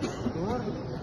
Thank you.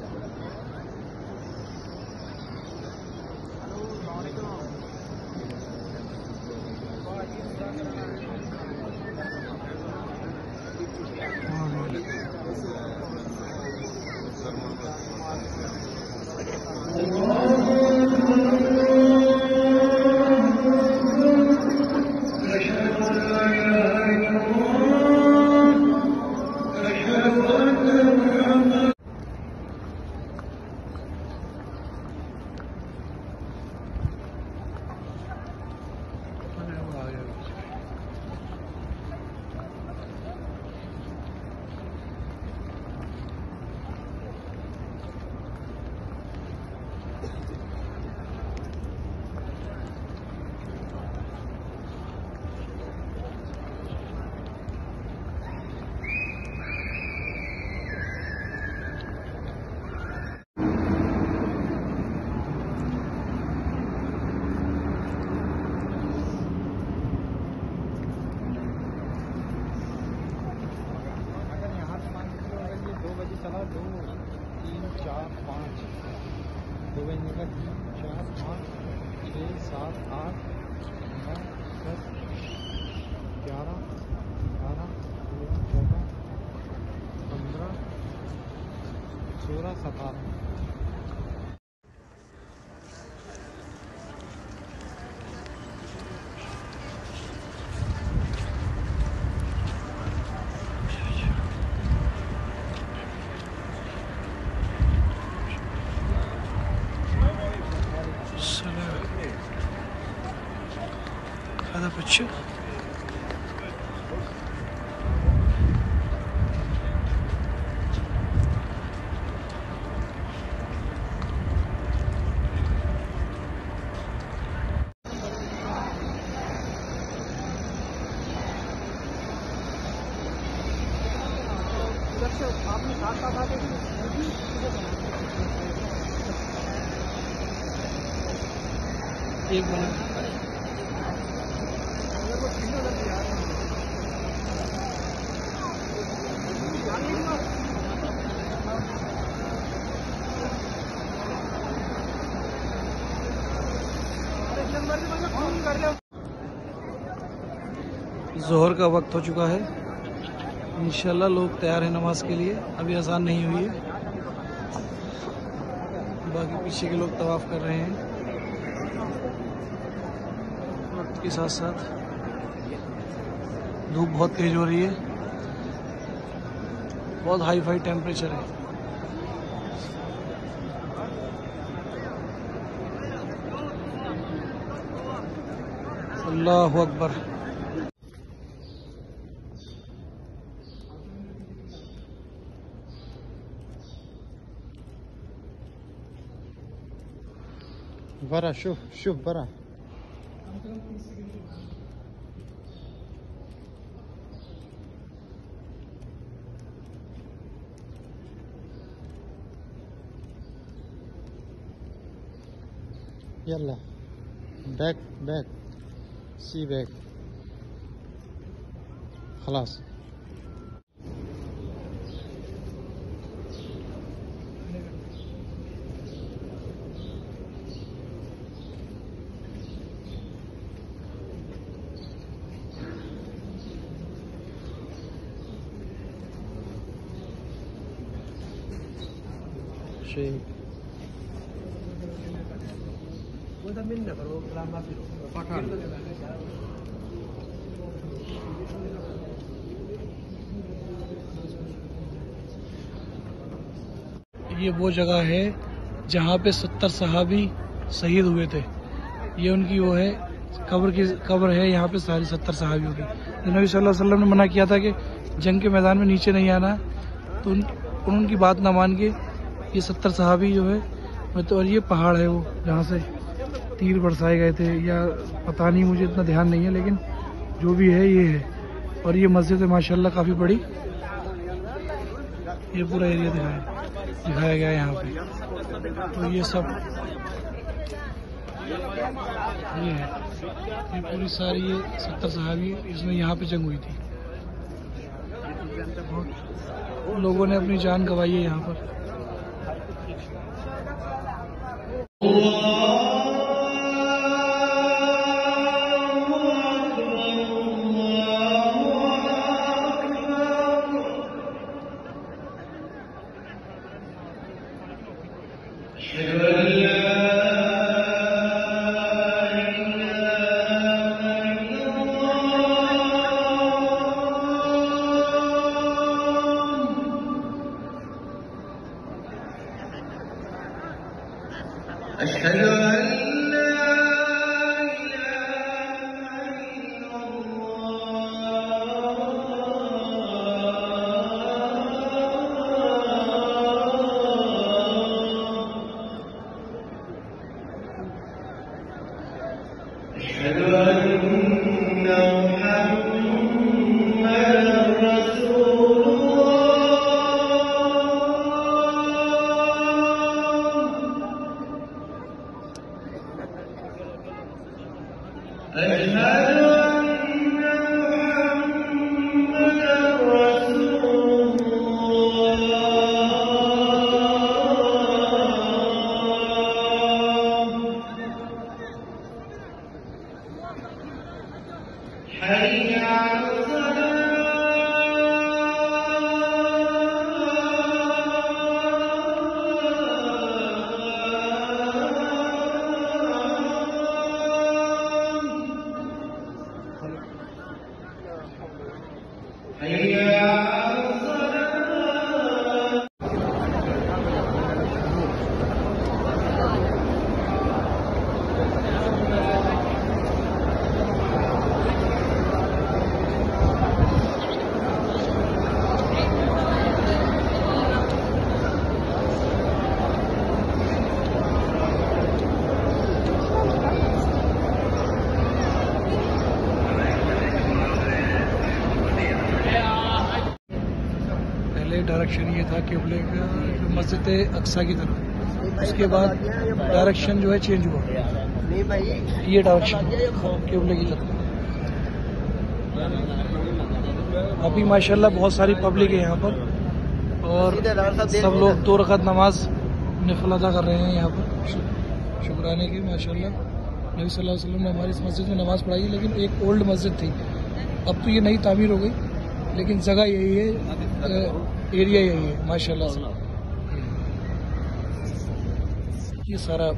Mobile number چار، پانچ، چھ، سات، آٹھ، نو، دس، گیارہ، بارہ، تیرہ، چودہ، پندرہ، سولہ، ستارہ۔ Cada paçı. ایک بنا ظہر کا وقت ہو چکا ہے۔ انشاءاللہ لوگ تیار ہیں نماز کے لیے۔ ابھی آسان نہیں ہوئی ہے۔ باقی پیچھے کے لوگ طواف کر رہے ہیں۔ وقت کے ساتھ ساتھ دھوپ بہت تیز ہو رہی ہے۔ بہت ہائی فائی ٹیمپریچر ہے۔ اللہ اکبر۔ برا شوف شوف برا. يلا. باك باك سي باك خلاص. شيء یہ وہ جگہ ہے جہاں پہ ستر صحابی شہید ہوئے تھے۔ یہ ان کی وہ ہے، قبر کی قبر ہے، یہاں پہ ساری ستر صحابیوں کی۔ نبی صلی اللہ علیہ وسلم نے منع کیا تھا کہ جنگ کے میدان میں نیچے نہیں آنا۔ تو ان ان کی بات نہ مان کے یہ ستر صحابی جو ہے مطلب اور یہ پہاڑ ہے وہ، جہاں سے تیر برسائے گئے تھے، یا پتہ نہیں، مجھے اتنا دھیان نہیں ہے، لیکن جو بھی ہے، یہ ہے۔ اور یہ مسجد ہے ماشاء اللہ کافی بڑی۔ یہ پورا ایریا دکھایا دکھایا گیا ہے یہاں پہ۔ تو یہ سب یہ ہے۔ یہ پوری ساری یہ ستر صحابی، اس میں یہاں پہ جنگ ہوئی تھی۔ بہت لوگوں نے اپنی جان گوائی ہے یہاں پر۔ Allah Yeah. ڈائریکشن یہ تھا قبلے کا مسجد اقسا کی طرف۔ اس کے بعد ڈائریکشن جو ہے چینج ہوا۔ یہ ڈائریکشن قبلے کی طرف ابھی ماشاءاللہ بہت ساری پبلک ہے یہاں پر۔ اور سب لوگ دو رکعت نماز نفل ادا کر رہے ہیں یہاں پر۔ شکرانے کی، ماشاءاللہ۔ نبی صلی اللہ علیہ وسلم نے ہماری اس مسجد میں نماز پڑھائی، لیکن ایک اولڈ مسجد تھی۔ اب تو یہ نئی تعمیر ہو گئی، لیکن جگہ یہی ہے ایریا یہی ہے ماشاء اللہ یہ سارا